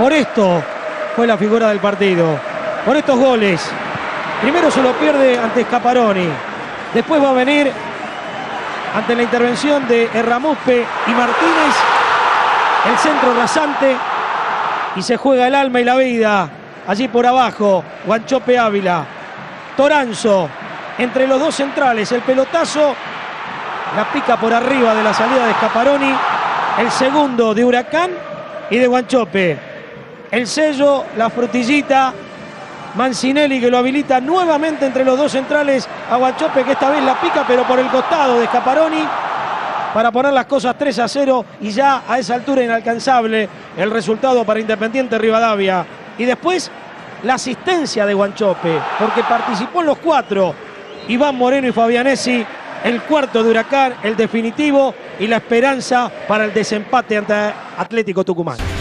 por esto fue la figura del partido. Por estos goles. Primero se lo pierde ante Scaparoni. Después va a venir ante la intervención de Erramuspe y Martínez. El centro rasante. Y se juega el alma y la vida. Allí por abajo. Guanchope Ávila. Toranzo. Entre los dos centrales. El pelotazo. La pica por arriba de la salida de Scaparoni. El segundo de Huracán y de Guanchope. El sello, la frutillita. Mancinelli que lo habilita nuevamente entre los dos centrales a Guanchope que esta vez la pica pero por el costado de Scaparoni para poner las cosas 3 a 0 y ya a esa altura inalcanzable el resultado para Independiente Rivadavia. Y después la asistencia de Guanchope porque participó en los cuatro Iván Moreno y Fabianesi el cuarto de Huracán, el definitivo y la esperanza para el desempate ante Atlético Tucumán.